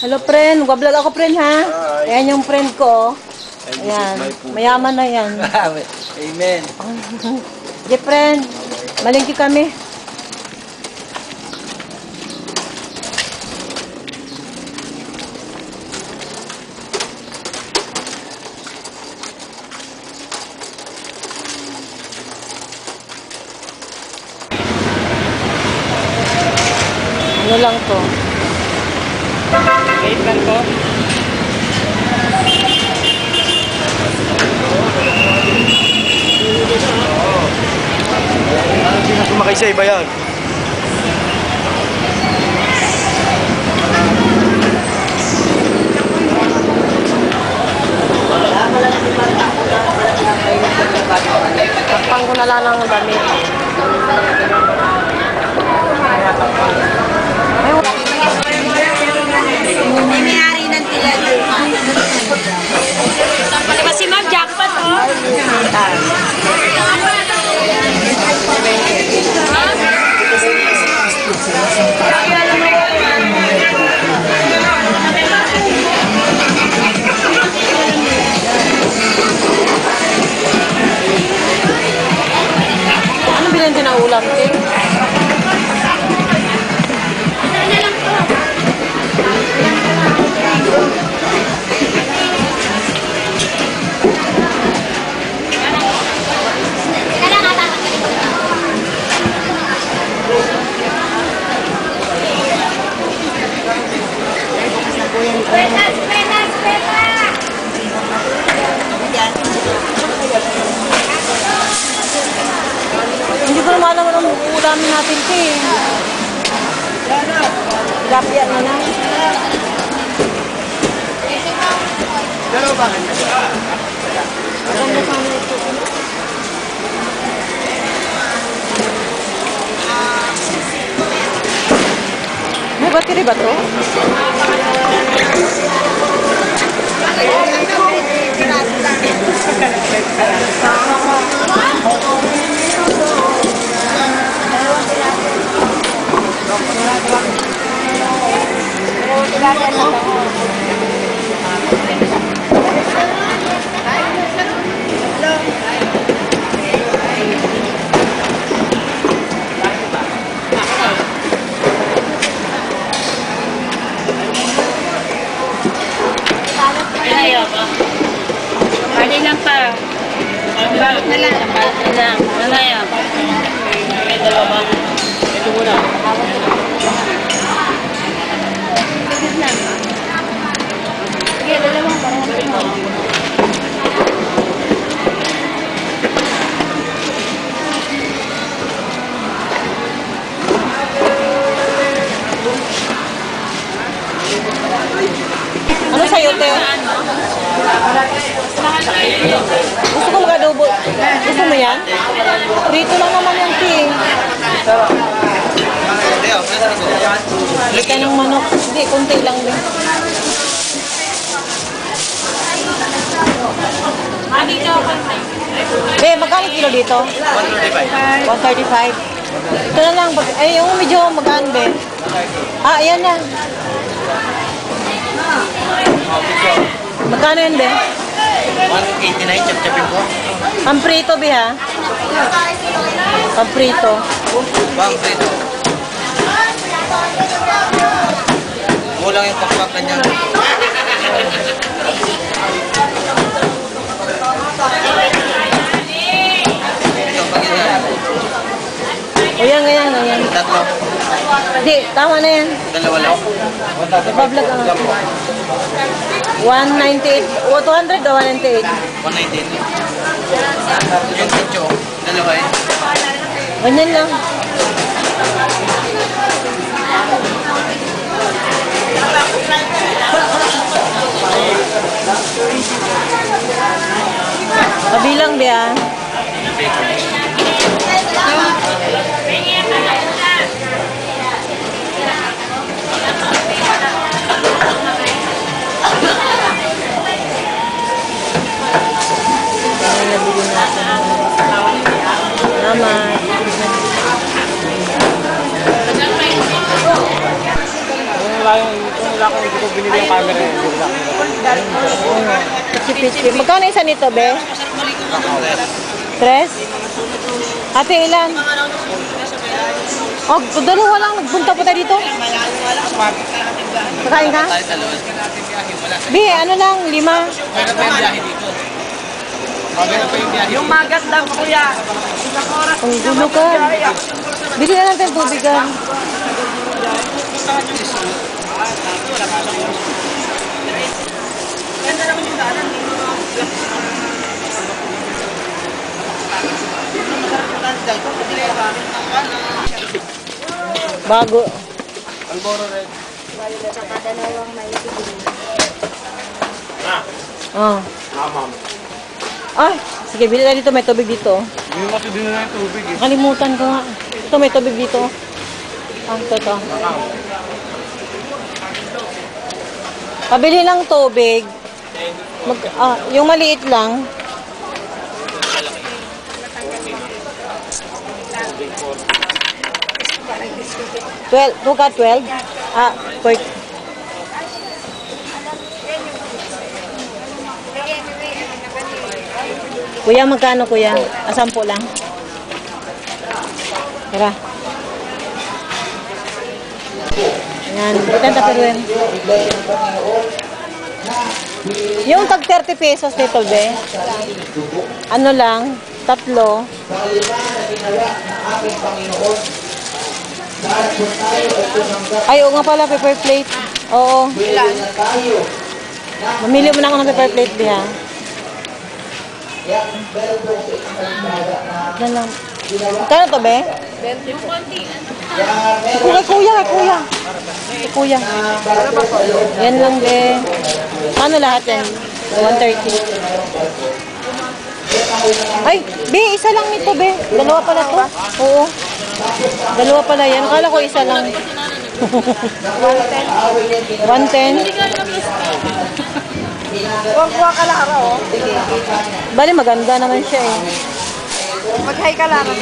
Hello, friend. Magbablog ako, friend, ha? Ayan yung friend ko. oh. And Ayan. Mayaman na yan. Amen. Di, friend. Malingki kami. Ano lang to? Wait lang po. Hindi na sumakay sa iba yan. Takpang ko na lang ng damit. May-ari إلى دوحة alam anong ulamin natin, Tim. Tilapia na lang. Maganda sana ito. May battery ba to? Ayaw pa. Pwede lang pa. Balot na lang. Balot na lang. Ano yan? May dalawa. Ito muna. Sige, dalawang parang. Ano sa'yo, Teo? Gusto ko mag-adobo. Gusto mo yan? Prito lang naman yung Tim. Lika ng manok. Hindi, kunti lang din. Be, magkano kilo dito? 135. 135. Ito na lang. Ay, yung medyo magkano, be? Ah, ayan na. Magkano yan, be? 189, chap-chapin ko. Pamprito, be, ha? Pamprito. Bang, dito. Kulang yung pakpakan niya. O yan, yan, yan. Tatlo. Hindi, tama na yan. Dalawa lang. Ipa-vlog ang 198, o 200 o 198? 119. Yung sityo, dalawa eh. Ganyan lang. Kabilang ba yan? Ano 50-50. Magkano isa nito, be? Tres? Ate, ilan? O, oh, dalawa lang. Nagpunta po tayo dito. Kakain ka? Be, ano lang? Lima? Yung magas lang, kuya. Ang gulo ka. Bili na lang tayong tubigan. Ah. Wala Bago. Alboro red. Oh. Ah, ma'am. Ay, sige, bili tayo dito. May tubig dito. Hindi mo kasi din na yung tubig eh. Nakalimutan ko nga. Ito, may tubig dito. Ah, ito, ito. Pabili ng tubig. Mag, ah, yung maliit lang. Twelve, two ka twelve? Ah, per, Kuya, magkano kuya? Ah, sampo lang. Tara. Ayan, ilan ta pero Yung tag 30 pesos nito, be. Ano lang, tatlo. Ay, oo nga pala, paper plate. Oo. Mamili mo na ako ng paper plate, be, ha? Yan lang. Kano to, be? Kuya, kuya, kay kuya. Kay kuya. Yan lang, be. Ano lahat yan? 130. Ay, be, isa lang ito, be. Dalawa pala to. Oo. Dalawa pala yan. Akala ko isa lang. 110. 110? Huwag kuha ka Lara, oh. Bali, maganda naman siya eh. Mag-hi ka Lara.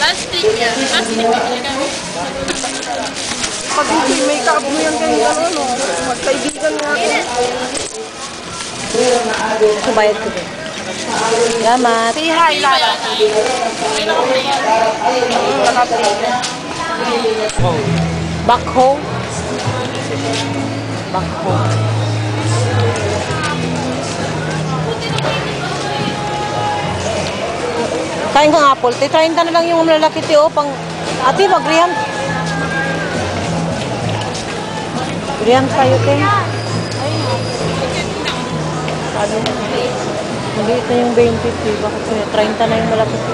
Plastic yan. Plastic yan. Pag hindi may up mo yan kayo, ano, no? Magkaibigan nga. Ito bayad ko din. Salamat. Say hi, Lara. Backhoe. Backhoe. Kain kang apple. Te, 30 na lang yung malalaki, te, oh. Pang, ate, mag Riam. Riam tayo, te. Na. Maliit na yung 20, te. Bakit kaya 30 na yung malaki, te,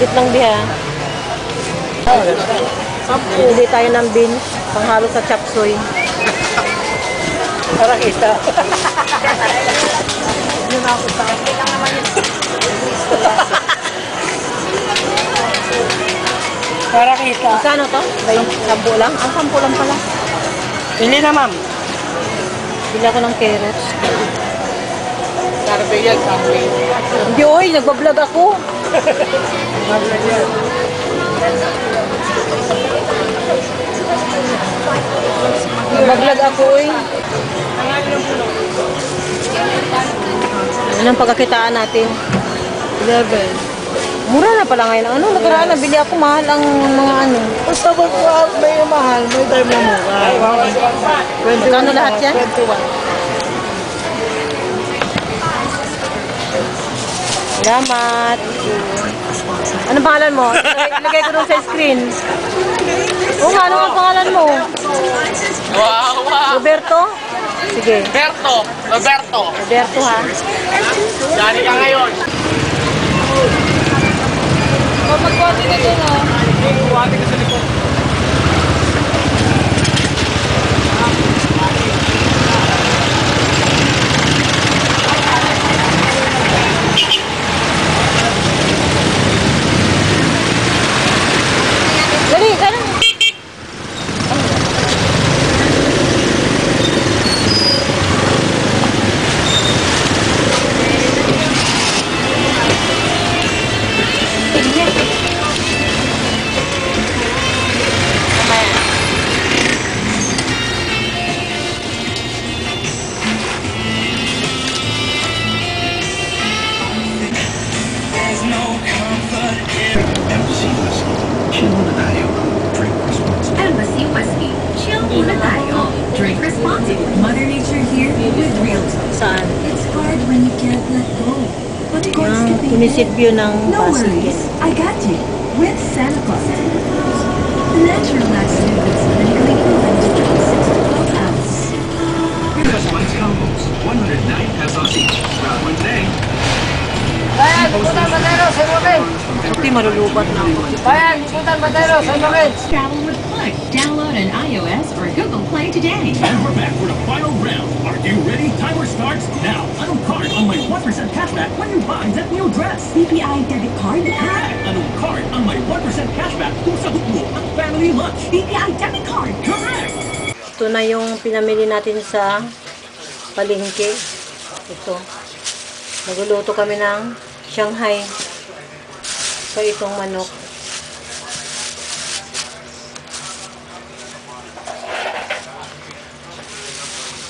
Bit lang biha. Hindi tayo ng beans. Panghalo sa chop suey. Para kita. Para kita. Magkano to? Bayin, sampu lang? Ang sampu lang pala. Pili na, ma'am. Bili ako ng carrots. Carpe yan, carpe. Hindi, oy, nagbablog ako. Nagbablog ako, oy. Ano ang pagkakitaan natin? 11. Mura na pala ngayon. Ano, nakaraan na, bili ako mahal ang mga ano. Basta po, may mahal, may time na mura. Magkano lahat yan? 21. Salamat. Ano pangalan mo? Ilagay, ko doon sa screen. Oo nga, ano ang pangalan mo? Wow, wow. Roberto? Sige, Roberto. Roberto. Roberto ha. Dari ka ngayon. O, magkuha ka doon oh. Saan? It's hard when you can't let go. But God Ang skipping munisipyo ng No Pasig. worries. I got you. With Santa Claus. Natural laxative that's clinically proven to drop 6 to 12 ounces. Lights combos. 109 pesos each. Grab one today. Bayan, ikutan Matero, sa Makin. Puti, malulubat na ako. Bayan, ikutan Matero, sa Makin. Travel with Plug. Download on iOS or Google Play today. And we're back for the final round. Are you ready? Timer starts now. Anong card on my 1% cashback when you buy that new dress? BPI debit card. Correct! Anong card on my 1% cashback kung sagot mo ang family lunch? BPI debit card. Correct! Ito na yung pinamili natin sa palengke. Ito. Nagluluto kami ng Shanghai. Sa itong manok.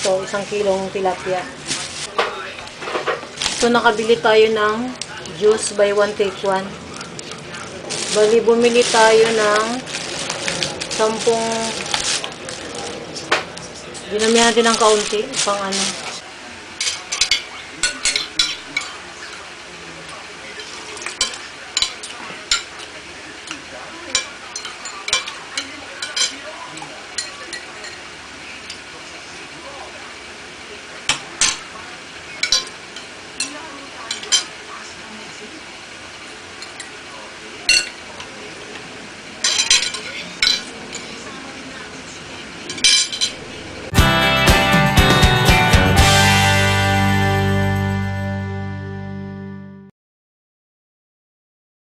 Ito, isang kilong tilapia. Ito, nakabili tayo ng juice by one take one. Bali, bumili tayo ng sampung Dinamihan natin ng kaunti, pang ano.